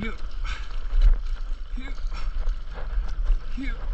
Here. Here. Here.